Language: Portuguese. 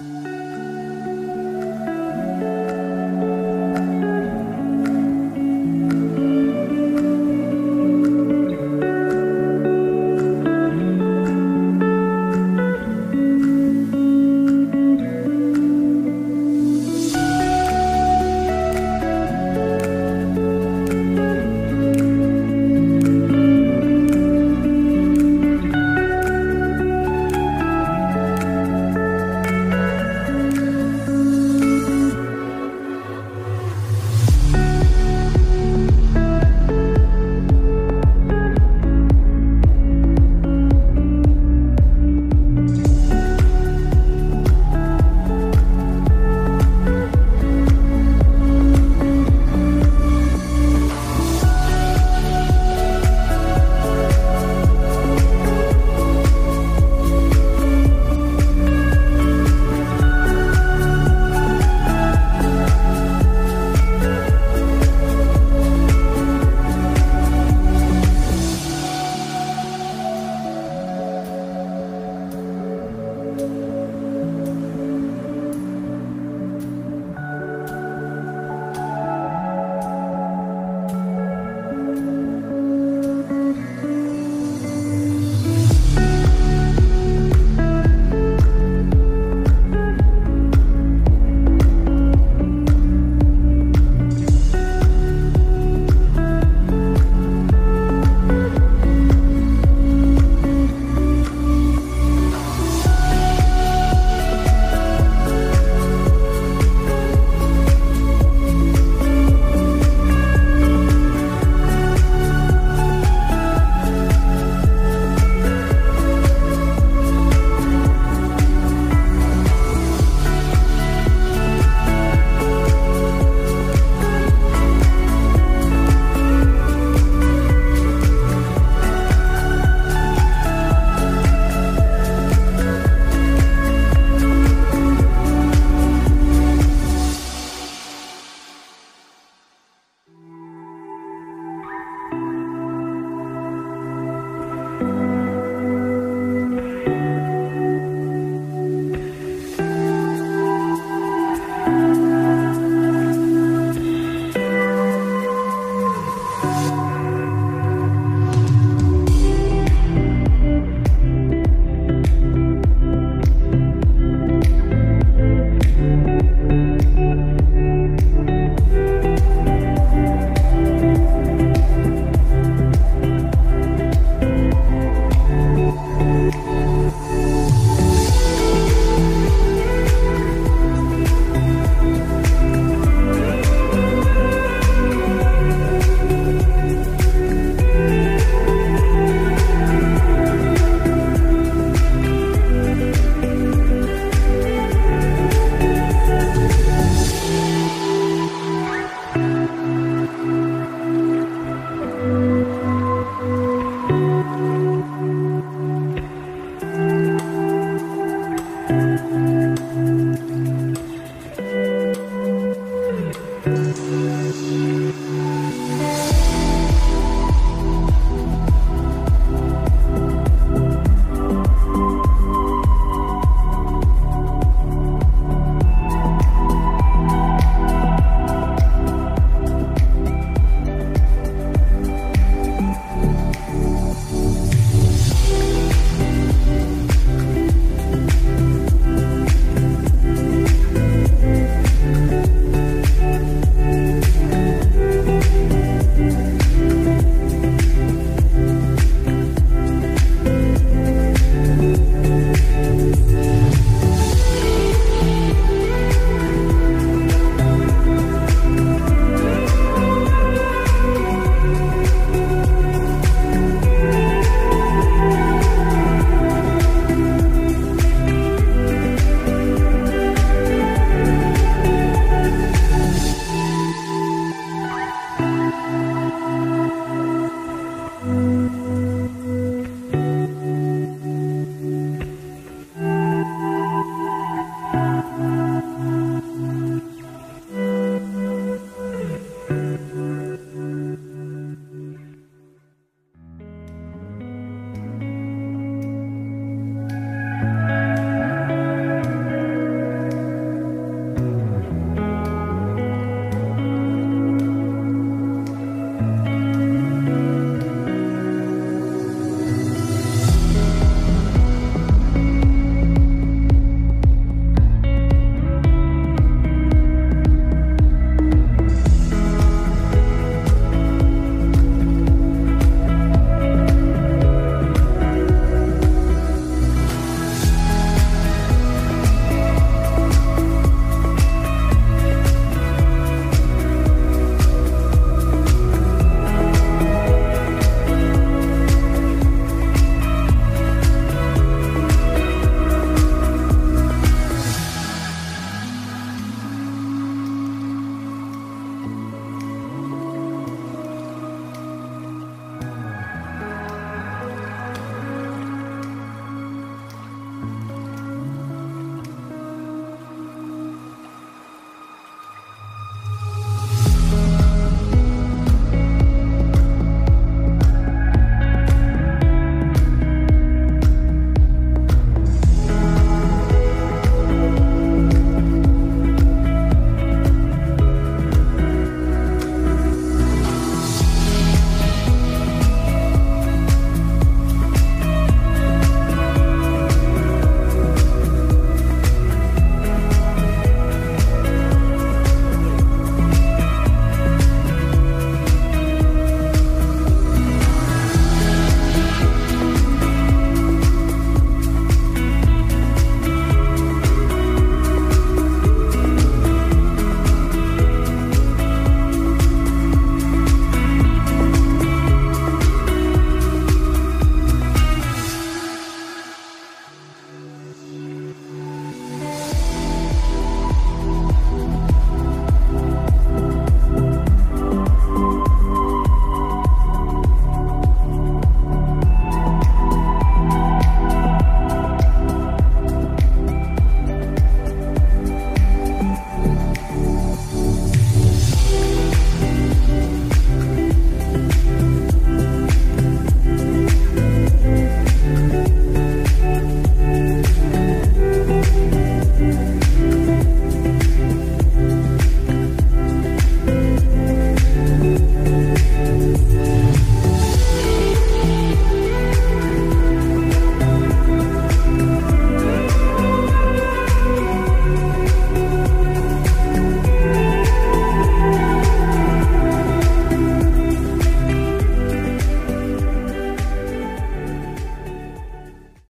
Música